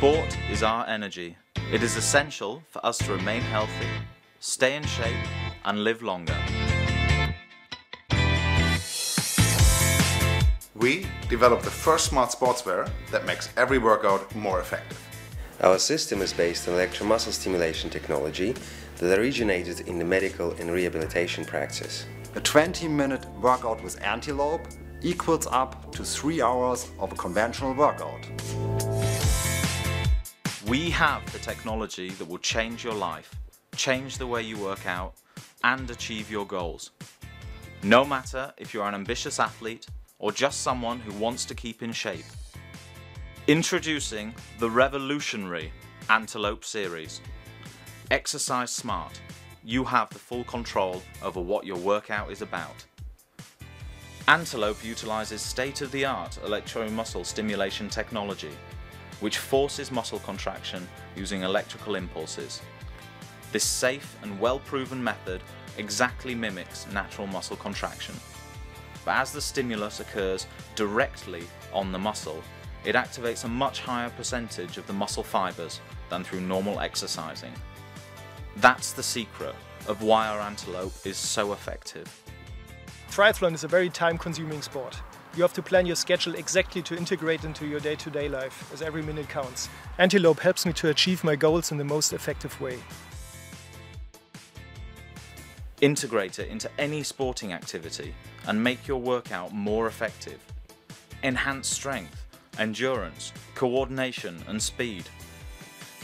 Sport is our energy. It is essential for us to remain healthy, stay in shape, and live longer. We developed the first smart sportswear that makes every workout more effective. Our system is based on electromuscle stimulation technology that originated in the medical and rehabilitation practice. A 20 minute workout with antelope equals up to 3 hours of a conventional workout. We have the technology that will change your life, change the way you work out, and achieve your goals. No matter if you're an ambitious athlete or just someone who wants to keep in shape. Introducing the revolutionary Antelope series. Exercise smart. You have the full control over what your workout is about. Antelope utilizes state-of-the-art electromuscle stimulation technology, which forces muscle contraction using electrical impulses. This safe and well-proven method exactly mimics natural muscle contraction. But as the stimulus occurs directly on the muscle, it activates a much higher percentage of the muscle fibers than through normal exercising. That's the secret of why our antelope is so effective. Triathlon is a very time-consuming sport. You have to plan your schedule exactly to integrate into your day-to-day -day life, as every minute counts. Antelope helps me to achieve my goals in the most effective way. Integrate it into any sporting activity and make your workout more effective. Enhance strength, endurance, coordination and speed.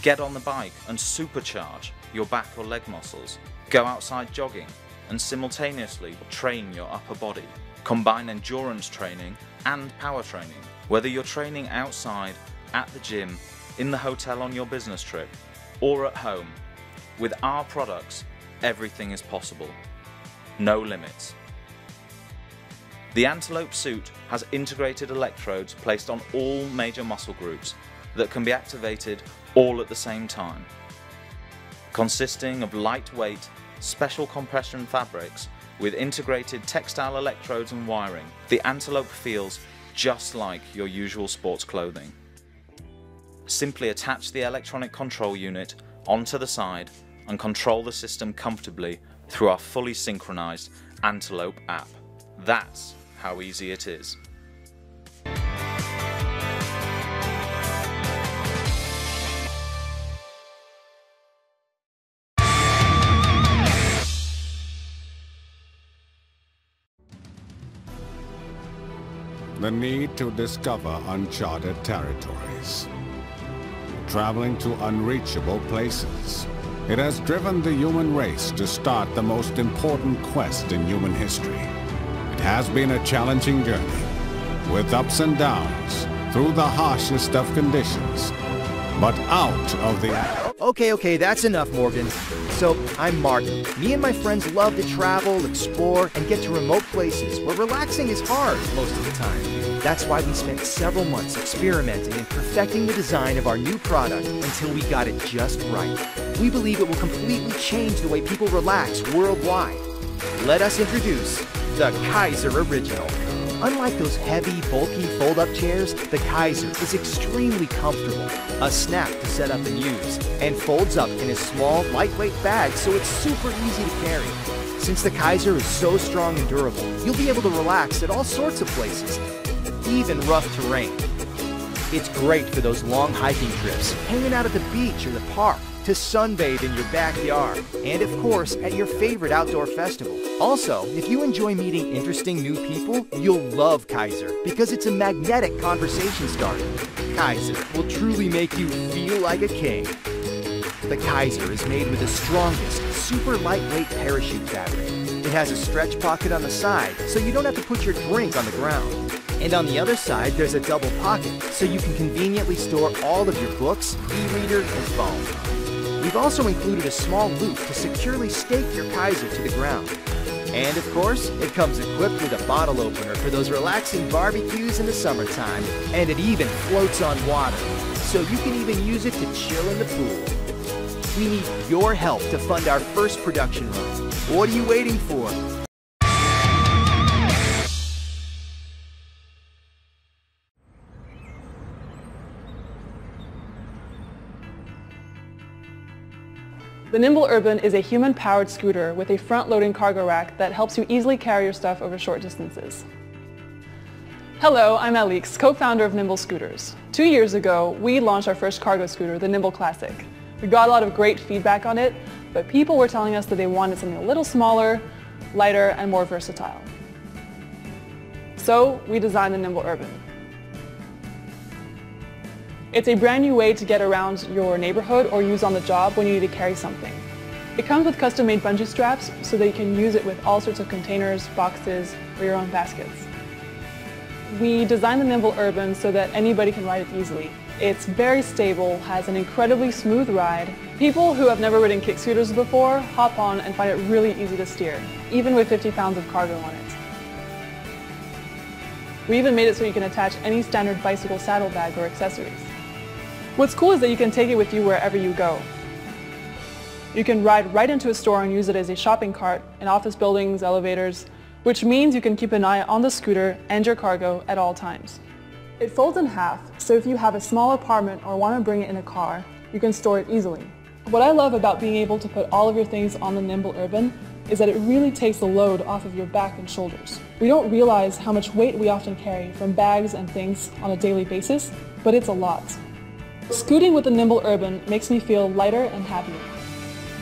Get on the bike and supercharge your back or leg muscles. Go outside jogging and simultaneously train your upper body. Combine endurance training and power training. Whether you're training outside, at the gym, in the hotel on your business trip, or at home, with our products, everything is possible. No limits. The Antelope suit has integrated electrodes placed on all major muscle groups that can be activated all at the same time. Consisting of lightweight, special compression fabrics with integrated textile electrodes and wiring, the Antelope feels just like your usual sports clothing. Simply attach the electronic control unit onto the side and control the system comfortably through our fully synchronized Antelope app. That's how easy it is. The need to discover uncharted territories. Traveling to unreachable places. It has driven the human race to start the most important quest in human history. It has been a challenging journey, with ups and downs, through the harshest of conditions. But out of the... Okay, okay, that's enough, Morgan. So, I'm Martin. Me and my friends love to travel, explore, and get to remote places where relaxing is hard most of the time. That's why we spent several months experimenting and perfecting the design of our new product until we got it just right. We believe it will completely change the way people relax worldwide. Let us introduce the KAISR Original. Unlike those heavy, bulky fold-up chairs, the KAISR is extremely comfortable. A snap to set up and use, and folds up in a small, lightweight bag so it's super easy to carry. Since the KAISR is so strong and durable, you'll be able to relax at all sorts of places, even rough terrain. It's great for those long hiking trips, hanging out at the beach or the park, to sunbathe in your backyard, and of course, at your favorite outdoor festival. Also, if you enjoy meeting interesting new people, you'll love KAISR because it's a magnetic conversation starter. KAISR will truly make you feel like a king. The KAISR is made with the strongest, super lightweight parachute fabric. It has a stretch pocket on the side, so you don't have to put your drink on the ground. And on the other side, there's a double pocket, so you can conveniently store all of your books, e-reader, and phone. We've also included a small loop to securely stake your KAISR to the ground. And of course, it comes equipped with a bottle opener for those relaxing barbecues in the summertime. And it even floats on water, so you can even use it to chill in the pool. We need your help to fund our first production run. What are you waiting for? The Nimble Urban is a human-powered scooter with a front-loading cargo rack that helps you easily carry your stuff over short distances. Hello, I'm Alix, co-founder of Nimble Scooters. Two years ago, we launched our first cargo scooter, the Nimble Classic. We got a lot of great feedback on it, but people were telling us that they wanted something a little smaller, lighter, and more versatile. So we designed the Nimble Urban. It's a brand new way to get around your neighborhood or use on the job when you need to carry something. It comes with custom-made bungee straps so that you can use it with all sorts of containers, boxes, or your own baskets. We designed the Nimble Urban so that anybody can ride it easily. It's very stable, has an incredibly smooth ride. People who have never ridden kick scooters before hop on and find it really easy to steer, even with 50 pounds of cargo on it. We even made it so you can attach any standard bicycle saddlebag or accessories. What's cool is that you can take it with you wherever you go. You can ride right into a store and use it as a shopping cart in office buildings, elevators, which means you can keep an eye on the scooter and your cargo at all times. It folds in half, so if you have a small apartment or want to bring it in a car, you can store it easily. What I love about being able to put all of your things on the Nimble Urban is that it really takes the load off of your back and shoulders. We don't realize how much weight we often carry from bags and things on a daily basis, but it's a lot. Scooting with the Nimble Urban makes me feel lighter and happier.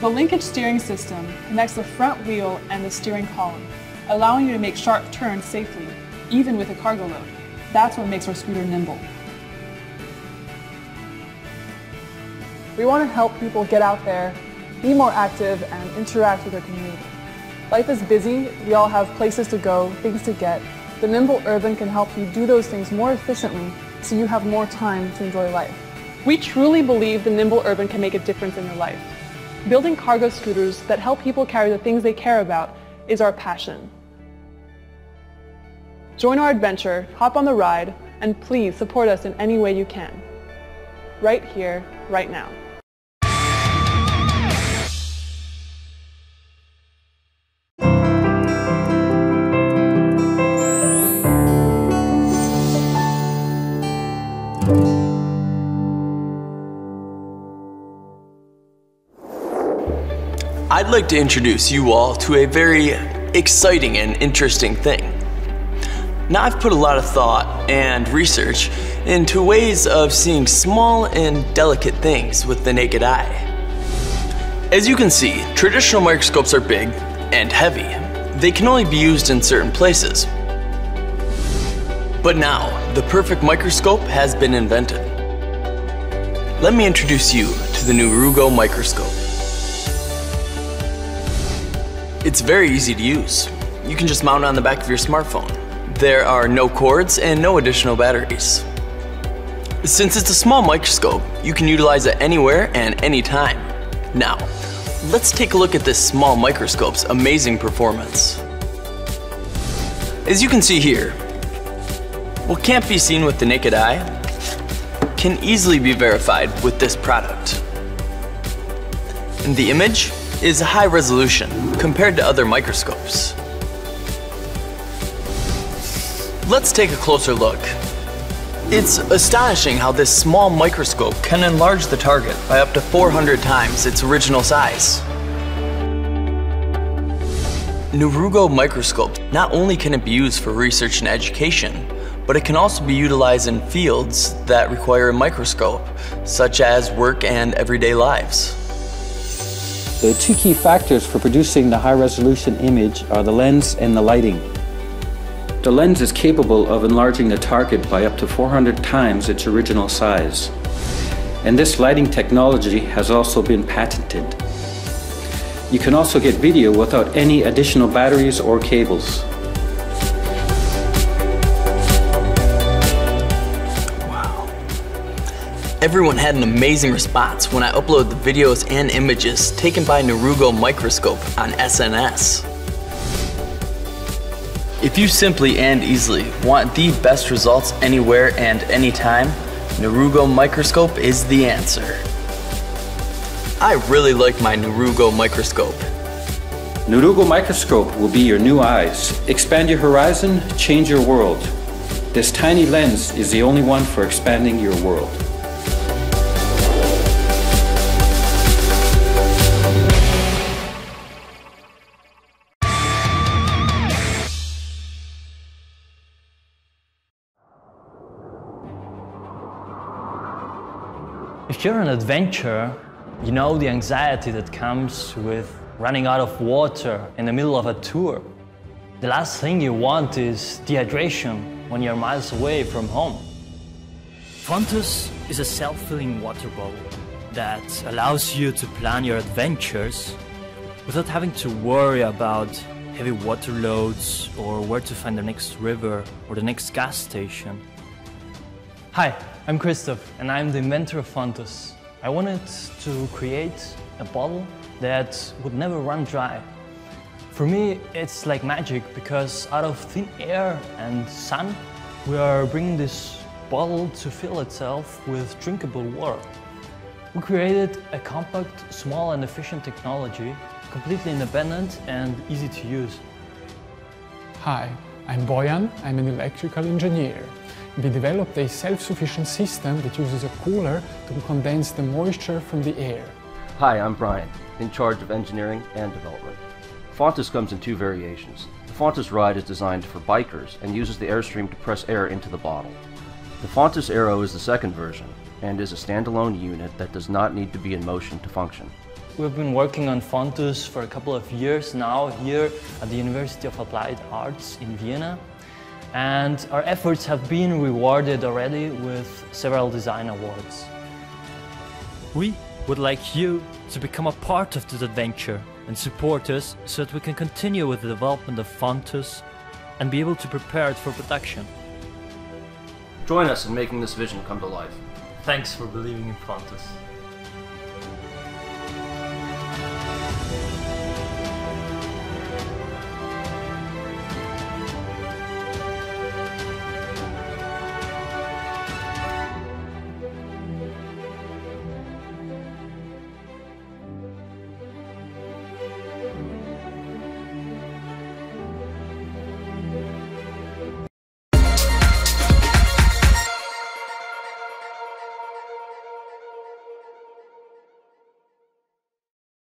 The linkage steering system connects the front wheel and the steering column, allowing you to make sharp turns safely, even with a cargo load. That's what makes our scooter nimble. We want to help people get out there, be more active, and interact with their community. Life is busy, we all have places to go, things to get. The Nimble Urban can help you do those things more efficiently so you have more time to enjoy life. We truly believe the Nimble Urban can make a difference in your life. Building cargo scooters that help people carry the things they care about is our passion. Join our adventure, hop on the ride, and please support us in any way you can. Right here, right now. I'd like to introduce you all to a very exciting and interesting thing. Now, I've put a lot of thought and research into ways of seeing small and delicate things with the naked eye. As you can see, traditional microscopes are big and heavy. They can only be used in certain places. But now, the perfect microscope has been invented. Let me introduce you to the Nurugo microscope. It's very easy to use. You can just mount it on the back of your smartphone. There are no cords and no additional batteries. Since it's a small microscope, you can utilize it anywhere and anytime. Now, let's take a look at this small microscope's amazing performance. As you can see here, what can't be seen with the naked eye can easily be verified with this product. And the image is high resolution compared to other microscopes. Let's take a closer look. It's astonishing how this small microscope can enlarge the target by up to 400 times its original size. Nurugo microscope not only can it be used for research and education, but it can also be utilized in fields that require a microscope, such as work and everyday lives. The two key factors for producing the high-resolution image are the lens and the lighting. The lens is capable of enlarging the target by up to 400 times its original size. And this lighting technology has also been patented. You can also get video without any additional batteries or cables. Everyone had an amazing response when I uploaded the videos and images taken by Nurugo Microscope on SNS. If you simply and easily want the best results anywhere and anytime, Nurugo Microscope is the answer. I really like my Nurugo Microscope. Nurugo Microscope will be your new eyes. Expand your horizon, change your world. This tiny lens is the only one for expanding your world. If you're an adventurer, you know the anxiety that comes with running out of water in the middle of a tour. The last thing you want is dehydration when you're miles away from home. Fontus is a self-filling water bottle that allows you to plan your adventures without having to worry about heavy water loads or where to find the next river or the next gas station. Hi, I'm Christoph and I'm the inventor of Fontus. I wanted to create a bottle that would never run dry. For me, it's like magic because out of thin air and sun, we are bringing this bottle to fill itself with drinkable water. We created a compact, small and efficient technology, completely independent and easy to use. Hi, I'm Boyan, I'm an electrical engineer. We developed a self-sufficient system that uses a cooler to condense the moisture from the air. Hi, I'm Brian, in charge of engineering and development. Fontus comes in two variations. The Fontus Ride is designed for bikers and uses the Airstream to press air into the bottle. The Fontus Aero is the second version and is a standalone unit that does not need to be in motion to function. We've been working on Fontus for a couple of years now here at the University of Applied Arts in Vienna and our efforts have been rewarded already with several design awards. We would like you to become a part of this adventure and support us so that we can continue with the development of Fontus and be able to prepare it for production. Join us in making this vision come to life. Thanks for believing in Fontus.